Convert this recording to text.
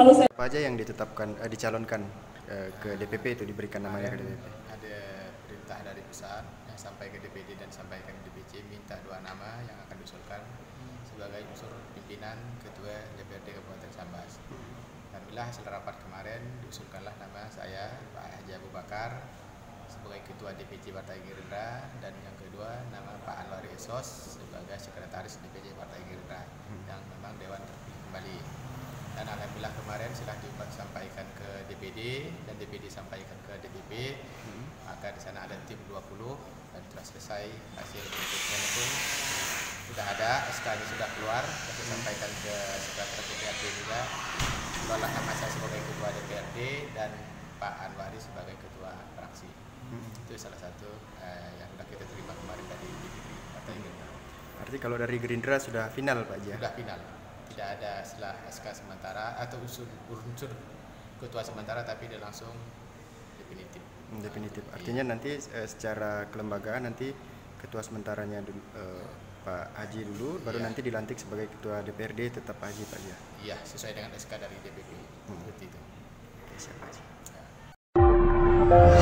Apa aja yang ditetapkan eh, dicalonkan eh, ke DPP itu diberikan namanya ke DPP? ada perintah dari pusat yang sampai ke DPD dan sampaikan ke DPC minta dua nama yang akan diusulkan sebagai unsur pimpinan ketua DPRD Kabupaten Sambas. Alhamdulillah hasil rapat kemarin diusulkanlah nama saya Pak Haji Abu Bakar sebagai ketua DPC Partai Gerindra dan yang kedua nama Pak Anwar Esos sebagai sekretaris DPC Partai Gerindra yang memang dewan terpilih kembali. Dan alhamdulillah kemarin sudah disampaikan ke DPD dan DPD sampaikan ke DPP. Maka di sana ada tim 20 dan sudah selesai hasil bentuknya pun sudah ada SK-nya sudah keluar saya sampaikan ke sekretaris DPRD juga. Keluarlah nama saya sebagai ketua DPRD dan Pak Anwari sebagai ketua fraksi itu salah satu eh, yang sudah kita terima kemarin dari DPP Partai Gerindra. Arti kalau dari Gerindra sudah final Pak ya? sudah final tidak ada setelah SK sementara atau unsur unsur ketua sementara tapi dia langsung definitif Hmm, Definitif. Artinya nanti eh, secara kelembagaan nanti ketua sementaranya dulu, eh, Pak Haji dulu, baru Iya. nanti dilantik sebagai ketua DPRD tetap Pak Haji Pak ya? iya sesuai dengan SK dari DPP seperti itu Oke, siap Haji. Ya.